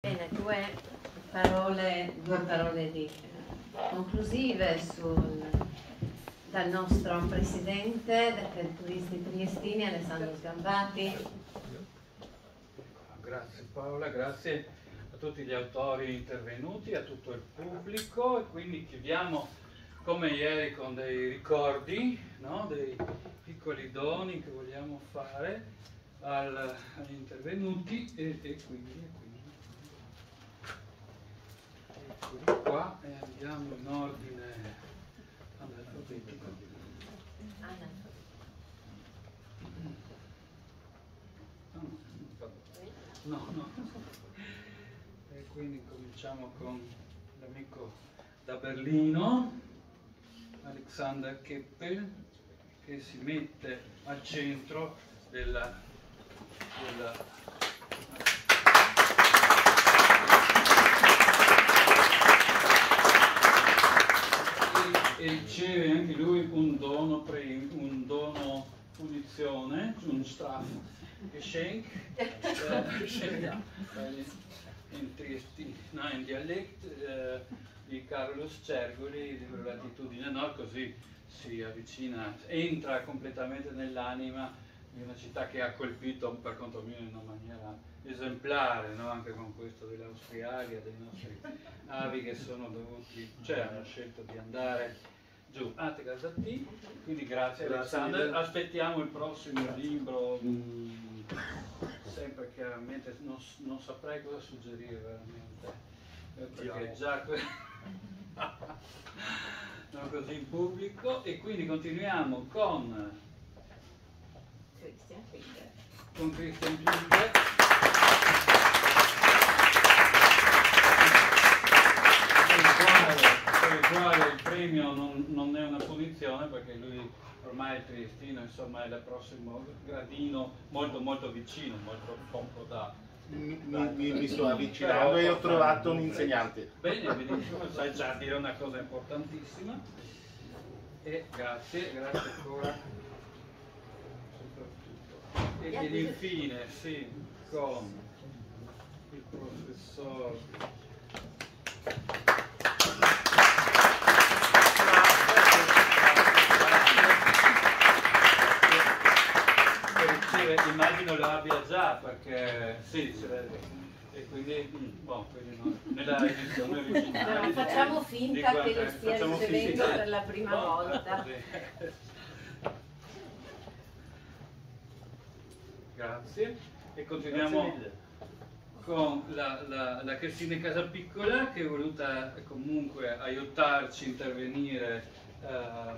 Bene, due parole, due parole di, eh, conclusive sul, dal nostro presidente del Turisti Triestini, Alessandro Sgambati. Grazie Paola, grazie a tutti gli autori intervenuti, a tutto il pubblico e quindi chiudiamo come ieri con dei ricordi, no? dei piccoli doni che vogliamo fare al, agli intervenuti e, e quindi, e quindi eccoli qua e andiamo in ordine analfabetico. No, no. E quindi cominciamo con l'amico da Berlino, Alexander Keppel, che si mette al centro della, della e riceve anche lui un dono, pre, un dono punizione, un Straf Geschenk, äh, in, Triesti, no, in Dialekt äh, di Carlos Cergoli, libro Latitudine Nord, così si avvicina, entra completamente nell'anima di una città che ha colpito per conto mio in una maniera esemplare, no? anche con questo dell'Austrialia, dei nostri avi che sono dovuti, cioè hanno scelto di andare giù. Ah, te ti, quindi grazie, grazie Alexander, aspettiamo il prossimo libro, mm, sempre chiaramente non, non, saprei cosa suggerire veramente, eh, perché già non così in pubblico. E quindi continuiamo con Christian. Con Christian Finger. Per il quale il premio non, non, è una punizione perché lui ormai è triestino, insomma è il prossimo gradino molto molto vicino, molto poco da, mi, mi, mi, sto avvicinando e ho trovato un insegnante. Bene, benissimo, sai già dire una cosa importantissima. E grazie, grazie ancora. Ed infine, sì, con il professor immagino lo abbia già perché sì, e quindi, mm, boh, quindi no, nella edizione originale. No, facciamo finta che lo stia ricevendo per la prima no, volta. Grazie. E continuiamo con la, la, la Cristina Casapiccola che è voluta comunque aiutarci a intervenire. Uh,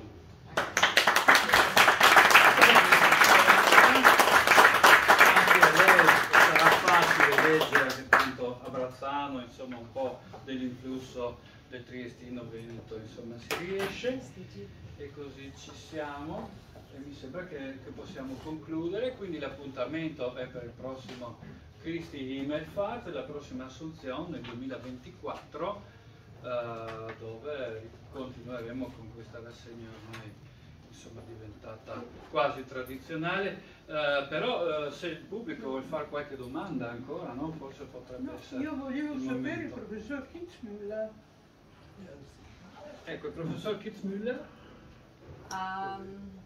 leggere appunto a Brazzano insomma un po' dell'influsso del Triestino Veneto insomma si riesce e così ci siamo e mi sembra che, che possiamo concludere quindi l'appuntamento è per il prossimo Christi Himmelfahrt la prossima Assunzione nel 2024 eh, dove continueremo con questa rassegna ormai insomma diventata quasi tradizionale Uh, però uh, se il pubblico vuole fare qualche domanda ancora, no? forse potrebbe no, essere. Io volevo sapere momento. il professor Kitzmüller. Ecco, il professor Kitzmüller. Um,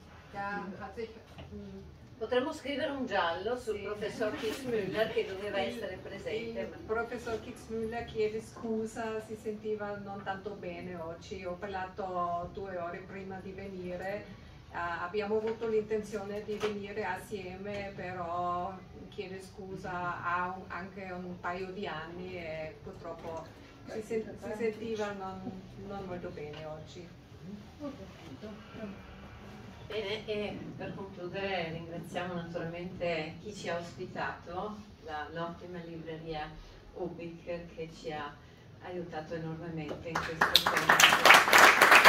Potremmo scrivere un giallo sul sì. professor Kitzmüller che doveva essere presente. Il professor Kitzmüller chiede scusa, si sentiva non tanto bene oggi. Ho parlato due ore prima di venire Uh, abbiamo avuto l'intenzione di venire assieme, però chiede scusa ha un, anche un paio di anni e purtroppo si, sen si sentiva non, non, molto bene oggi. Bene, e per concludere ringraziamo naturalmente chi ci ha ospitato, l'ottima libreria Ubic che ci ha aiutato enormemente in questo tempo.